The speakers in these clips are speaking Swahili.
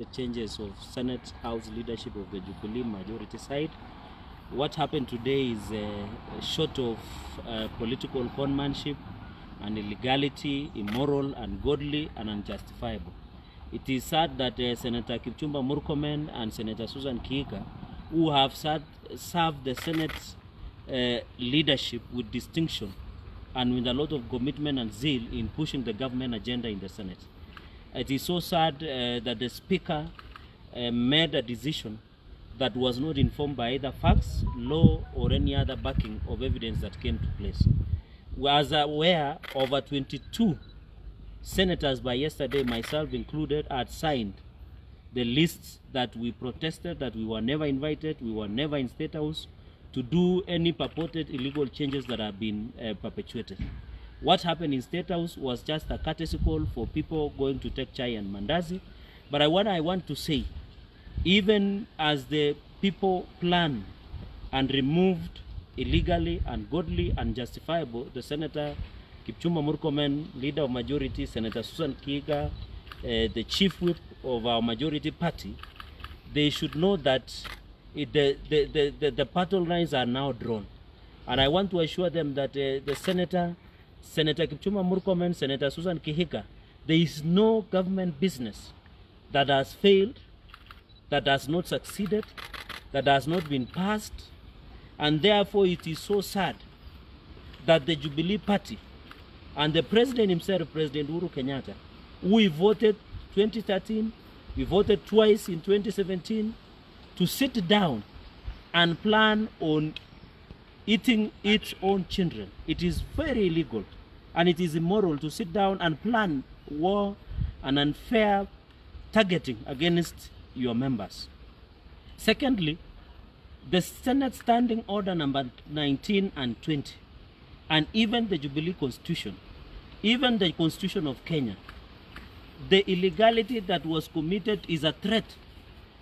the changes of Senate House leadership of the Jubilee majority side. What happened today is uh, short of uh, political conmanship and illegality, immoral, ungodly, and unjustifiable. It is sad that uh, Senator Kipchumba Murkomen and Senator Susan Kiika, who have sat, served the Senate uh, leadership with distinction and with a lot of commitment and zeal in pushing the government agenda in the Senate. It is so sad uh, that the Speaker uh, made a decision that was not informed by either facts, law, or any other backing of evidence that came to place. We are aware over 22 senators by yesterday, myself included, had signed the lists that we protested, that we were never invited, we were never in State House to do any purported illegal changes that have been uh, perpetuated. What happened in State House was just a courtesy call for people going to take chai and mandazi. But I, what I want to say, even as the people plan and removed illegally, ungodly, unjustifiable, the Senator Kipchumba Murkomen, leader of majority, Senator Susan Kiiga, uh, the chief whip of our majority party, they should know that it, the, the, the, the, the battle lines are now drawn. And I want to assure them that uh, the Senator, Senator Kipchumba Murkomen, Senator Susan Kihika, there is no government business that has failed, that has not succeeded, that has not been passed, and therefore it is so sad that the Jubilee Party and the president himself, President Uhuru Kenyatta, we voted 2013, we voted twice in 2017, to sit down and plan on eating its own children. It is very illegal and it is immoral to sit down and plan war and unfair targeting against your members. Secondly, the Senate Standing Order number 19 and 20, and even the Jubilee Constitution, even the Constitution of Kenya, the illegality that was committed is a threat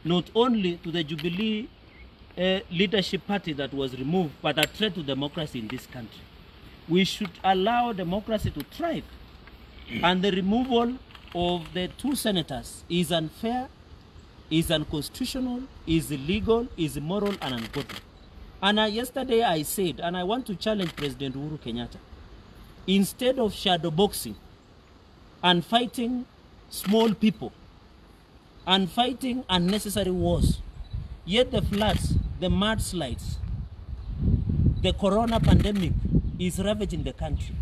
not only to the Jubilee uh, leadership party that was removed, but a threat to democracy in this country. We should allow democracy to thrive. And the removal of the two senators is unfair, is unconstitutional, is illegal, is immoral, and ungodly. And uh, yesterday I said, and I want to challenge President Uhuru Kenyatta, instead of shadow boxing and fighting small people and fighting unnecessary wars. Yet the floods, the mudslides, the corona pandemic is ravaging the country.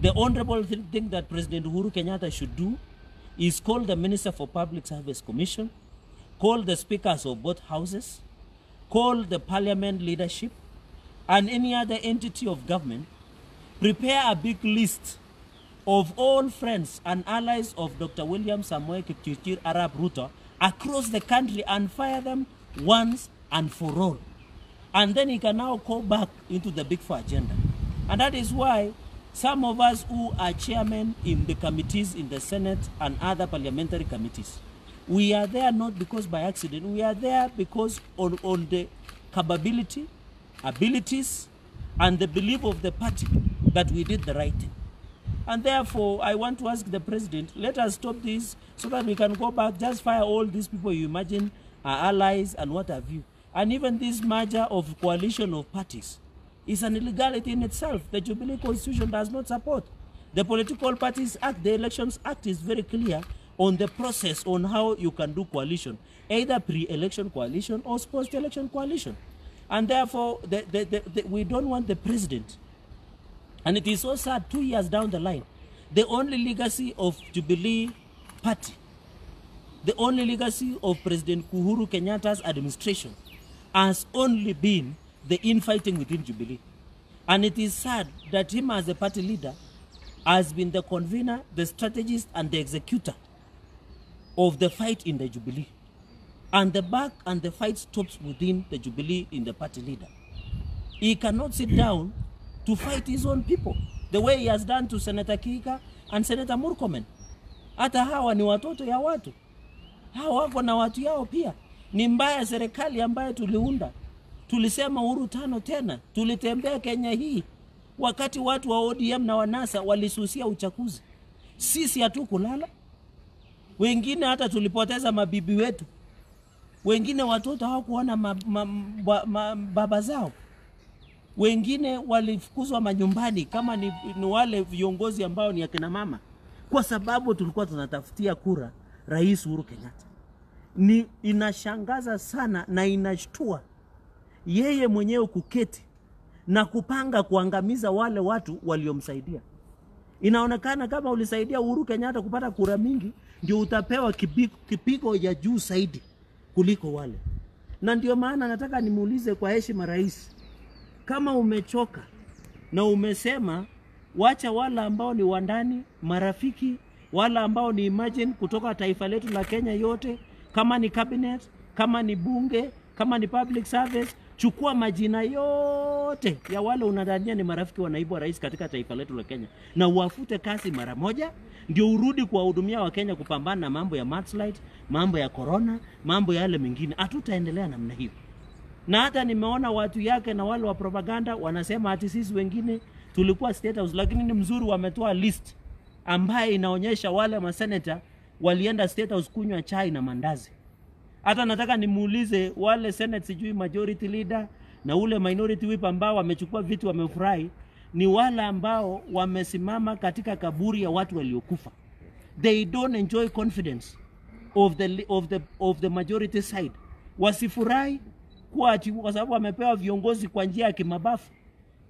The honorable th- thing that President Uhuru Kenyatta should do is call the Minister for Public Service Commission, call the speakers of both houses, call the parliament leadership, and any other entity of government, prepare a big list of all friends and allies of Dr. William Samoei Kipchirchir Arab Ruto across the country and fire them once and for all. And then he can now go back into the big four agenda. And that is why some of us who are chairmen in the committees in the Senate and other parliamentary committees, we are there not because by accident, we are there because on, on the capability, abilities, and the belief of the party that we did the right thing. And therefore, I want to ask the president, let us stop this so that we can go back, just fire all these people you imagine are allies and what have you. And even this merger of coalition of parties is an illegality in itself. The Jubilee Constitution does not support. The Political Parties Act, the Elections Act is very clear on the process on how you can do coalition, either pre-election coalition or post-election coalition. And therefore, the, the, the, we don't want the president and it is so sad, two years down the line, the only legacy of Jubilee Party, the only legacy of President Uhuru Kenyatta's administration has only been the infighting within Jubilee. And it is sad that him as a party leader has been the convener, the strategist, and the executor of the fight in the Jubilee. And the back and the fight stops within the Jubilee in the party leader. He cannot sit down to fight his own people the way he has done to Senator Kika and Senator Murkomen. Hata hawa ni watoto ya watu, hawa wako na watu yao pia. Ni mbaya serikali ambayo tuliunda, tulisema uhuru tano tena, tulitembea Kenya hii. Wakati watu wa ODM na wanasa walisusia uchaguzi. Sisi hatukulala, wengine hata tulipoteza mabibi wetu, wengine watoto hawakuona ma, ma, ma, ma, baba zao, wengine walifukuzwa manyumbani kama ni, ni wale viongozi ambao ni akina mama, kwa sababu tulikuwa tunatafutia kura Rais Uhuru Kenyatta. Ni inashangaza sana na inashtua yeye mwenyewe kuketi na kupanga kuangamiza wale watu waliomsaidia. Inaonekana kama ulisaidia Uhuru Kenyatta kupata kura mingi, ndio utapewa kipigo, kipigo ya juu zaidi kuliko wale. Na ndio maana nataka nimuulize kwa heshima rais, kama umechoka na umesema wacha wale ambao ni wandani, marafiki, wale ambao ni imagine kutoka taifa letu la Kenya yote, kama ni cabinet, kama ni bunge, kama ni public service, chukua majina yote ya wale unadhania ni marafiki wa naibu wa rais katika taifa letu la Kenya na uwafute kazi mara moja, ndio urudi kuwahudumia Wakenya kupambana na mambo ya mudslide, mambo ya corona, mambo ya yale mengine. Hatutaendelea namna hiyo na hata nimeona watu yake na wale wa propaganda wanasema ati sisi wengine tulikuwa state house, lakini ni mzuri, wametoa list ambaye inaonyesha wale maseneta walienda state house kunywa chai na mandazi. Hata nataka nimuulize wale senate, sijui majority leader na ule minority whip ambao wamechukua vitu wamefurahi, ni wale ambao wamesimama katika kaburi ya watu waliokufa. They don't enjoy confidence of the, of the, of the majority side. Wasifurahi kuwa kwa sababu wamepewa viongozi kwa njia ya kimabafu.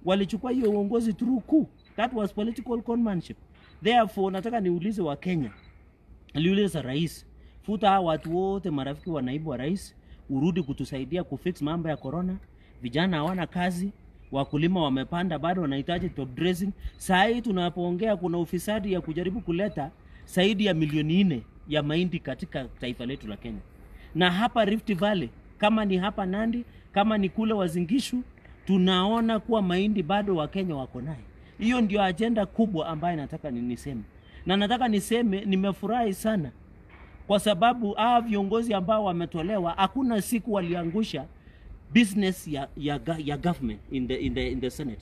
Walichukua hiyo uongozi through coup. That was political conmanship. Therefore, nataka niulize wa Kenya, niulize rais, futa hawa watu wote marafiki wa naibu wa rais, urudi kutusaidia kufix mambo ya corona. Vijana hawana kazi, wakulima wamepanda, bado wanahitaji top dressing. Saa hii tunapoongea, kuna ufisadi ya kujaribu kuleta zaidi ya milioni nne ya mahindi katika taifa letu la Kenya, na hapa Rift Valley kama ni hapa Nandi, kama ni kule Wazingishu, tunaona kuwa mahindi bado Wakenya wako naye. Hiyo ndio ajenda kubwa ambayo nataka ni niseme, na nataka niseme nimefurahi sana kwa sababu hawa viongozi ambao wametolewa, hakuna siku waliangusha business ya, ya, ya government in the, in the, in the Senate.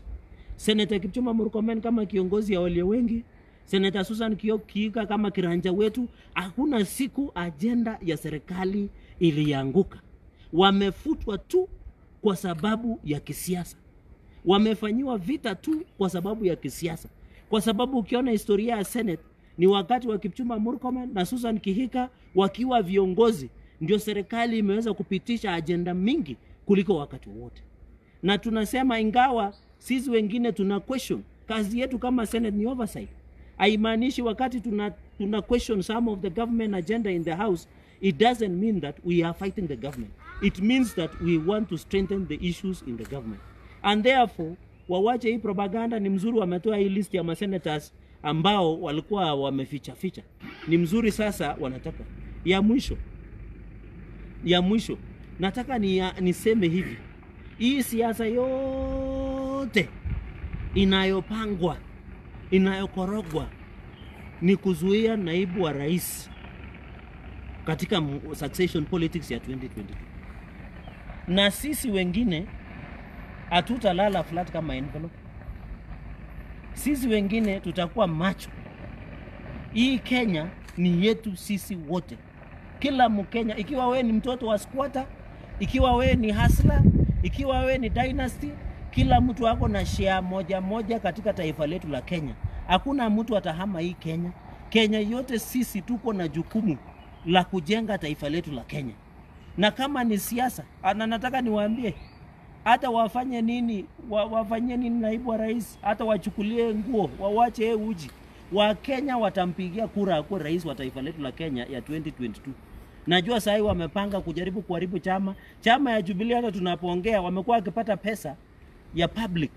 Senator Kipchumba Murkomen kama kiongozi ya walio wengi, Senator Susan Kiika kama kiranja wetu, hakuna siku ajenda ya serikali ilianguka. Wamefutwa tu kwa sababu ya kisiasa, wamefanyiwa vita tu kwa sababu ya kisiasa, kwa sababu ukiona historia ya Senate ni wakati wa Kipchumba Murkomen na Susan Kihika wakiwa viongozi, ndio serikali imeweza kupitisha ajenda mingi kuliko wakati wote. na tunasema ingawa sisi wengine tuna question, kazi yetu kama Senate ni oversight. Haimaanishi wakati tuna, tuna question some of the government agenda in the house, it doesn't mean that we are fighting the government. It means that we want to strengthen the issues in the government. And therefore, wawache hii propaganda. Ni mzuri wametoa hii list ya masenators ambao walikuwa wameficha ficha. Ni mzuri sasa wanataka. Ya mwisho, ya mwisho. Nataka ni, niseme hivi. Hii siasa yote inayopangwa inayokorogwa ni kuzuia naibu wa rais katika succession politics ya 2022 na sisi wengine hatutalala flat kama envelope sisi wengine tutakuwa macho. Hii kenya ni yetu sisi wote. Kila mkenya ikiwa we ni mtoto wa squatter ikiwa we ni hasla ikiwa we ni dynasty kila mtu ako na share moja moja katika taifa letu la kenya. Hakuna mtu atahama hii kenya. Kenya yote sisi tuko na jukumu la kujenga taifa letu la kenya. Na kama ni siasa na nataka niwaambie hata wafanye nini wa, wafanyie nini naibu wa rais hata wachukulie nguo wawache yeye uji. Wakenya watampigia kura akuwe rais wa taifa letu la kenya ya 2022 najua sahii wamepanga kujaribu kuharibu chama. Chama ya jubilee hata tunapoongea wamekuwa wakipata pesa ya public.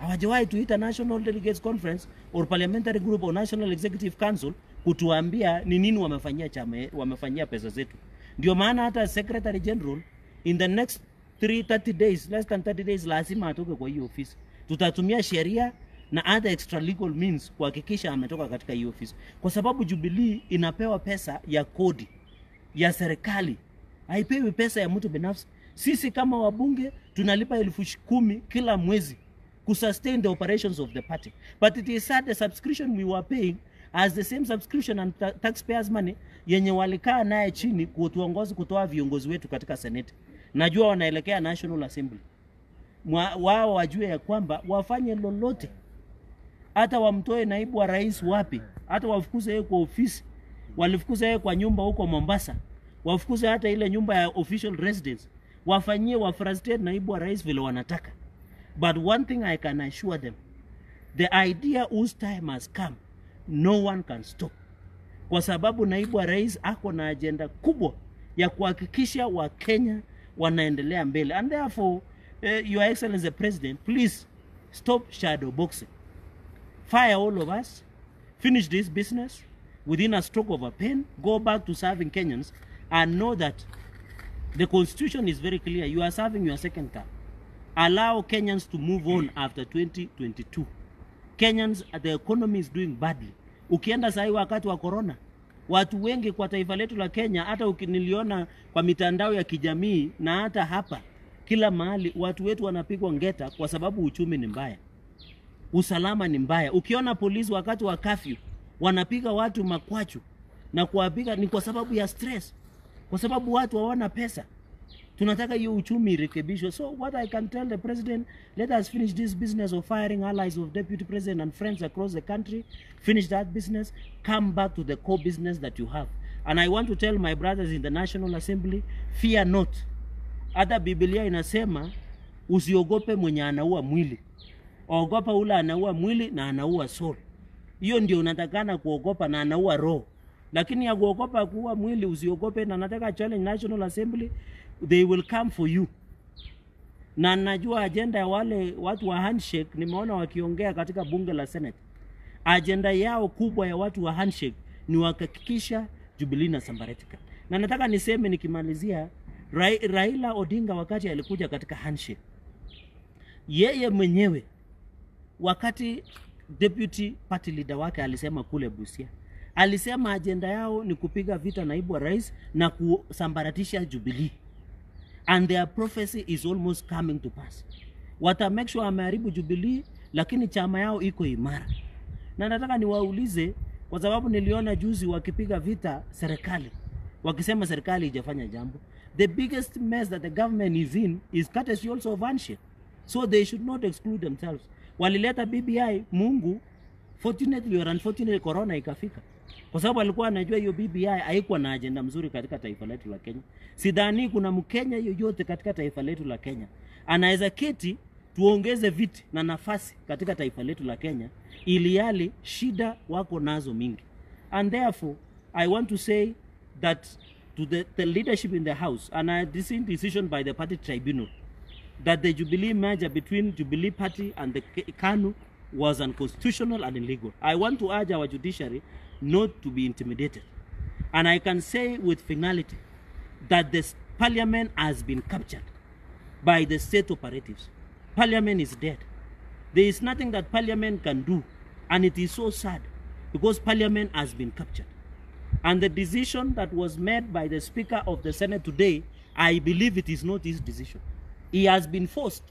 Hawajawahi tuita national delegates conference or parliamentary group or national executive council kutuambia ni nini wamefanyia chama wamefanyia pesa zetu. Ndio maana hata secretary general in the next 330 days less than 30 days lazima atoke kwa hiyo ofisi. Tutatumia sheria na other extra legal means kuhakikisha ametoka katika hiyo ofisi. Kwa sababu jubilee inapewa pesa ya kodi ya serikali. Haipewi pesa ya mtu binafsi. Sisi kama wabunge tunalipa elfu kumi kila mwezi kusustain the operations of the party. But it is sad the subscription we were paying as the same subscription and ta taxpayers money yenye walikaa naye chini kutuongoza kutoa viongozi wetu katika seneti. Najua wanaelekea National Assembly, Mwa- wao wajue ya kwamba wafanye lolote, hata wamtoe naibu wa rais wapi, hata wafukuze yeye kwa ofisi, walifukuza yeye kwa nyumba huko Mombasa, wafukuze hata ile nyumba ya official residence, wafanyie wafrustrate naibu wa rais vile wanataka. But one thing I can assure them, the idea whose time has come, no one can stop, kwa sababu naibu wa rais ako na ajenda kubwa ya kuhakikisha Wakenya wanaendelea mbele, and therefore uh, your excellency the president, please stop shadow boxing, fire all of us, finish this business within a stroke of a pen, go back to serving Kenyans, and know that the constitution is very clear. You are serving your second term. Allow Kenyans to move on after 2022. Kenyans, the economy is doing badly. Ukienda sahi wakati wa corona, watu wengi kwa taifa letu la Kenya, hata ukiniliona kwa mitandao ya kijamii na hata hapa kila mahali, watu wetu wanapigwa ngeta kwa sababu uchumi ni mbaya, usalama ni mbaya. Ukiona polisi wakati wa kafyu wanapiga watu makwachu na kuwapiga, ni kwa sababu ya stress, kwa sababu watu hawana pesa tunataka hiyo uchumi irekebishwe. So what I can tell the president, let us finish this business of firing allies of deputy president and friends across the country. Finish that business. Come back to the core business that you have. And I want to tell my brothers in the National Assembly, fear not. Hata Biblia inasema usiogope mwenye anaua mwili, ogopa ule anaua mwili na anaua soul. Hiyo ndio unatakana kuogopa na anaua roho, lakini ya kuogopa kuua mwili usiogope. Na nataka challenge National Assembly, they will come for you. Na najua ajenda ya wale watu wa handshake, nimeona wakiongea katika bunge la Senate. Ajenda yao kubwa ya watu wa handshake ni wakahakikisha Jubilee inasambaratika. Na nataka niseme nikimalizia, Ra Raila Odinga wakati alikuja katika handshake, yeye mwenyewe wakati deputy party leader wake alisema kule Busia, alisema ajenda yao ni kupiga vita naibu wa rais na kusambaratisha Jubilee, and their prophecy is almost coming to pass. Wata make sure ameharibu Jubilee, lakini chama yao iko imara. Na nataka niwaulize, kwa sababu niliona juzi wakipiga vita serikali, wakisema serikali ijafanya jambo. The biggest mess that the government is in is courtesy also of handshake, so they should not exclude themselves. Walileta BBI, Mungu fortunately or unfortunately corona ikafika, kwa sababu alikuwa anajua hiyo BBI haikuwa na ajenda mzuri katika taifa letu la Kenya. Sidhani kuna Mkenya yoyote katika taifa letu la Kenya anaweza keti tuongeze viti na nafasi katika taifa letu la Kenya, ili yali shida wako nazo mingi, and therefore I want to say that to the, the leadership in the house and a decent decision by the party tribunal that the Jubilee merger between Jubilee Party and the KANU was unconstitutional and illegal. I want to urge our judiciary not to be intimidated. And I can say with finality that this parliament has been captured by the state operatives. Parliament is dead. There is nothing that parliament can do. And it is so sad because parliament has been captured. And the decision that was made by the Speaker of the Senate today, I believe it is not his decision. He has been forced.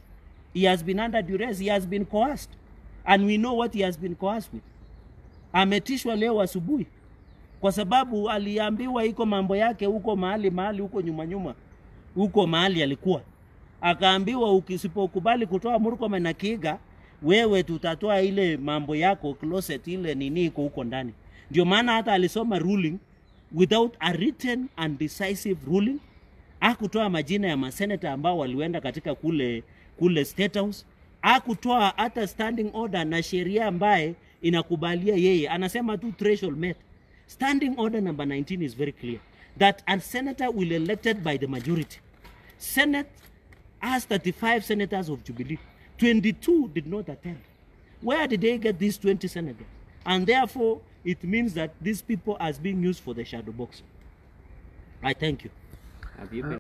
He has been under duress. He has been coerced. And we know what he has been coerced with. Ametishwa leo asubuhi. Kwa sababu aliambiwa iko mambo yake huko mahali mahali huko nyuma nyuma. Huko mahali alikuwa. Akaambiwa, ukisipokubali kutoa Murkomen na Kiiga, wewe tutatoa ile mambo yako closet ile nini iko huko ndani. Ndio maana hata alisoma ruling without a written and decisive ruling. Akutoa majina ya maseneta ambao walienda katika kule kule State House, akutoa hata standing order na sheria ambaye inakubalia yeye, anasema tu threshold met. Standing order number 19 is very clear that a senator will elected by the majority. Senate has 35 senators of Jubilee. 22 did not attend. Where did they get these 20 senators? And therefore, it means that these people are being used for the shadow box. I thank you. Have you been